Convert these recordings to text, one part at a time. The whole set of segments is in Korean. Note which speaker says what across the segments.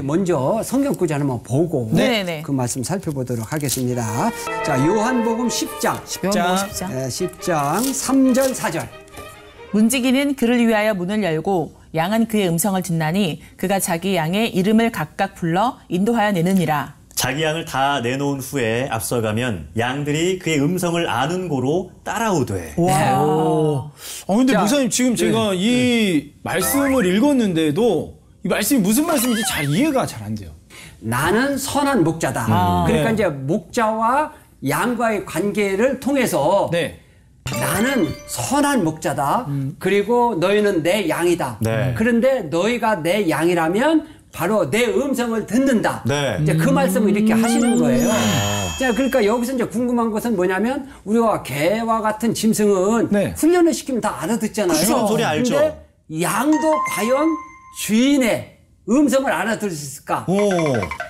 Speaker 1: 우리 먼저 성경 구절 한번 보고
Speaker 2: 네네네.
Speaker 1: 그 말씀 살펴보도록 하겠습니다. 자, 요한복음 10장.
Speaker 2: 10장. 10장.
Speaker 1: 네, 10장 3절 4절.
Speaker 2: 문지기는 그를 위하여 문을 열고 양은 그의 음성을 듣나니 그가 자기 양의 이름을 각각 불러 인도하여 내느니라.
Speaker 3: 자기 양을 다 내놓은 후에 앞서가면 양들이 그의 음성을 아는 고로 따라오되
Speaker 4: 아 근데
Speaker 1: 자,
Speaker 4: 목사님 지금 제가 이 말씀을 읽었는데도 이 말씀이 무슨 말씀인지 잘 이해가 잘 안 돼요.
Speaker 1: 나는 선한 목자다. 그러니까
Speaker 4: 네.
Speaker 1: 이제 목자와 양과의 관계를 통해서
Speaker 4: 네.
Speaker 1: 나는 선한 목자다. 그리고 너희는 내 양이다.
Speaker 3: 네.
Speaker 1: 그런데 너희가 내 양이라면 바로 내 음성을 듣는다.
Speaker 3: 네.
Speaker 1: 이제 그 말씀을 이렇게 하시는 거예요. 자, 그러니까 여기서 이제 궁금한 것은 뭐냐면 우리가 개와 같은 짐승은
Speaker 4: 네.
Speaker 1: 훈련을 시키면 다 알아듣잖아요.
Speaker 3: 그쵸, 소리 알죠.
Speaker 1: 근데 양도 과연 주인의 음성을 알아들을 수 있을까?
Speaker 3: 오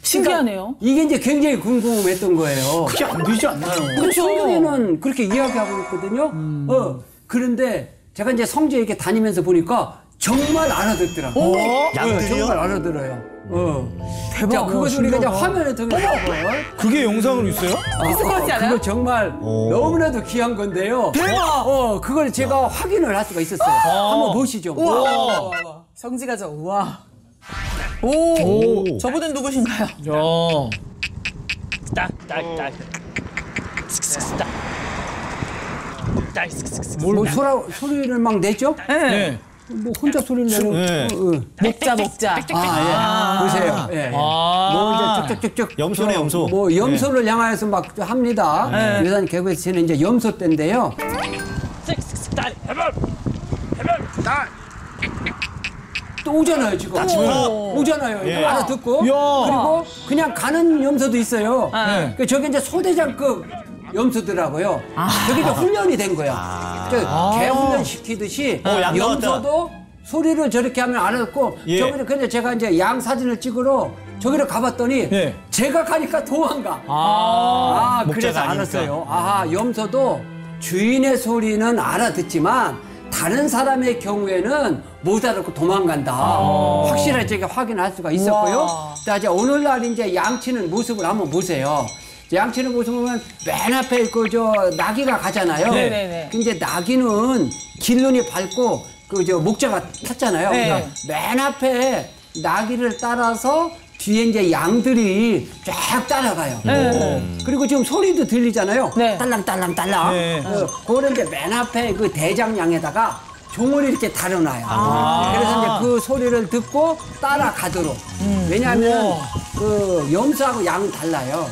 Speaker 2: 신기하네요.
Speaker 1: 이게 이제 굉장히 궁금했던 거예요.
Speaker 4: 그게 안 되지 않나요?
Speaker 1: 근데 성경에는 그렇게 이야기하고 있거든요. 어, 그런데 제가 이제 성지에 이렇게 다니면서 보니까 정말 알아듣더라고요. 어,
Speaker 3: 양들이요?
Speaker 1: 정말 알아들어요. 어. 대박. 자, 그것을 우리가 이제 화면에 통해서 한번
Speaker 4: 그게 영상으로 있어요?
Speaker 2: 있을 것 같지 않아요?
Speaker 1: 그거 정말 너무나도 귀한 건데요. 대박! 어, 그걸 제가 확인을 할 수가 있었어요. 한번 보시죠.
Speaker 2: 우와. 성지가 저 우와. 오. 저분은 누구신가요?
Speaker 4: 야.
Speaker 1: 뭐 소라, 소리를 막 내죠?
Speaker 4: 네.
Speaker 1: 뭐 혼자 소리를 내는
Speaker 3: 네.
Speaker 1: 어, 어.
Speaker 2: 목자 목자.
Speaker 1: 아, 예. 보세요. 예.
Speaker 4: 아.
Speaker 1: 뭐 이제 쭉쭉쭉쭉.
Speaker 3: 염소네,
Speaker 1: 저,
Speaker 3: 염소.
Speaker 1: 뭐 염소를 향하여서 막 합니다. 유산 개구에서는 이제 염소 때인데요. 또 오잖아요 지금. 오, 오잖아요.
Speaker 3: 예.
Speaker 1: 이거 알아 듣고
Speaker 4: 야.
Speaker 1: 그리고 그냥 가는 염소도 있어요.
Speaker 4: 네.
Speaker 1: 그 저게 이제 소대장급 염소더라고요. 저게 이제 훈련이 된 거야. 저개 훈련 시키듯이
Speaker 3: 어, 양.
Speaker 1: 염소도 소리를 저렇게 하면 알아듣고
Speaker 3: 예.
Speaker 1: 저기를 근데 제가 이제 양 사진을 찍으러 저기를 가봤더니
Speaker 4: 예.
Speaker 1: 제가 가니까 도망가.
Speaker 4: 아.
Speaker 1: 아, 그래서. 알았어요. 아하, 염소도 주인의 소리는 알아듣지만 다른 사람의 경우에는 못 알아듣고 도망간다. 확실하게 제가 확인할 수가 있었고요. 자, 이제 오늘날 이제 양치는 모습을 한번 보세요. 양치는 모습 보면 맨 앞에 그저 나귀가 가잖아요.
Speaker 2: 네네네.
Speaker 1: 그 이제 나귀는 길눈이 밝고 그 저 목자가 탔잖아요.
Speaker 2: 네.
Speaker 1: 그러니까 맨 앞에 나귀를 따라서 뒤에 이제 양들이 쫙 따라가요. 어. 그리고 지금 소리도 들리잖아요.
Speaker 2: 네.
Speaker 1: 딸랑딸랑 딸랑.
Speaker 4: 네.
Speaker 1: 어, 그거는 이제 맨 앞에 그 대장양에다가 종을 이렇게 다려놔요. 그래서 이제 그 소리를 듣고 따라가도록. 왜냐하면 그 염소하고 양은 달라요.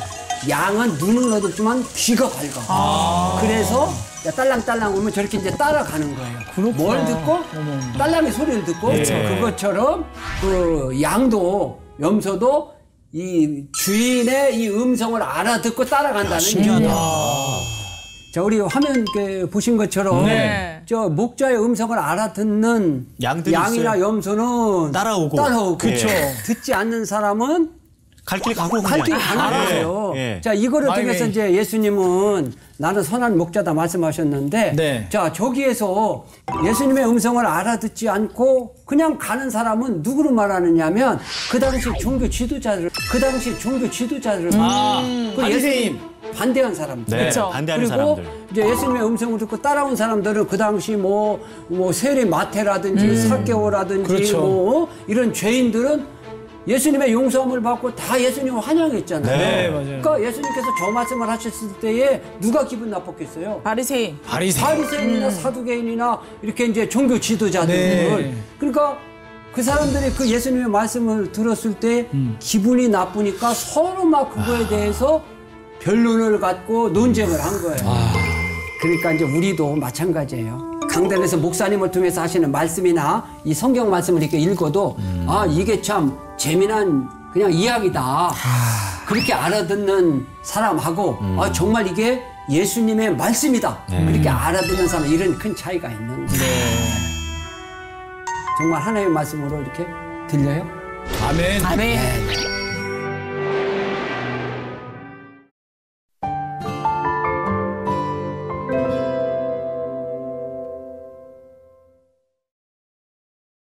Speaker 1: 양은 눈은 어둡지만 귀가 밝아. 그래서 이제 딸랑딸랑 오면 저렇게 이제 따라가는 거예요. 뭘 듣고? 딸랑이 소리를 듣고 그것처럼 그 양도 염소도 이 주인의 이 음성을 알아듣고 따라간다는 신기하다. 자, 우리 화면 그 보신 것처럼
Speaker 2: 네.
Speaker 1: 저 목자의 음성을 알아듣는
Speaker 3: 양들이
Speaker 1: 양이나
Speaker 3: 있어요.
Speaker 1: 염소는
Speaker 3: 따라오고.
Speaker 1: 따라오고
Speaker 3: 그쵸.
Speaker 1: 듣지 않는 사람은
Speaker 3: 갈 길 가고
Speaker 1: 갈 길. 가는
Speaker 3: 아,
Speaker 1: 거예요.
Speaker 3: 예, 예.
Speaker 1: 자, 이거를. 통해서 이제 예수님은 나는 선한 목자다 말씀하셨는데,
Speaker 4: 네.
Speaker 1: 자, 저기에서 예수님의 음성을 알아듣지 않고 그냥 가는 사람은 누구를 말하느냐면 그 당시 종교 지도자들, 그 당시 종교 지도자들,
Speaker 4: 아,
Speaker 1: 그. 예수님 반대한 사람들.
Speaker 3: 네,
Speaker 2: 그쵸.
Speaker 3: 반대하는
Speaker 1: 그리고
Speaker 3: 사람들.
Speaker 1: 이제 예수님의 음성을 듣고 따라온 사람들은 그 당시 뭐, 뭐, 세례 마태라든지 사개오라든지
Speaker 4: 그렇죠.
Speaker 1: 뭐, 이런 죄인들은 예수님의 용서함을 받고 다 예수님을 환영했잖아요.
Speaker 4: 네, 맞아요.
Speaker 1: 그러니까 예수님께서 저 말씀을 하셨을 때에 누가 기분 나빴겠어요?
Speaker 2: 바리새인.
Speaker 4: 바리새.
Speaker 1: 바리새인이나 사두개인이나 이렇게 이제 종교 지도자들.
Speaker 4: 네.
Speaker 1: 그러니까 그 사람들이 그 예수님의 말씀을 들었을 때 기분이 나쁘니까 서로 막 그거에 대해서 변론을 갖고 논쟁을 한 거예요. 그러니까 이제 우리도 마찬가지예요. 강단에서 목사님을 통해서 하시는 말씀이나 이 성경 말씀을 이렇게 읽어도 아 이게 참 재미난 그냥 이야기다. 그렇게 알아듣는 사람하고 아 정말 이게 예수님의 말씀이다. 그렇게 알아듣는 사람 이런 큰 차이가 있는 거예요. 정말 하나님의 말씀으로 이렇게 들려요?
Speaker 4: 아멘.
Speaker 2: 아멘.
Speaker 1: 네.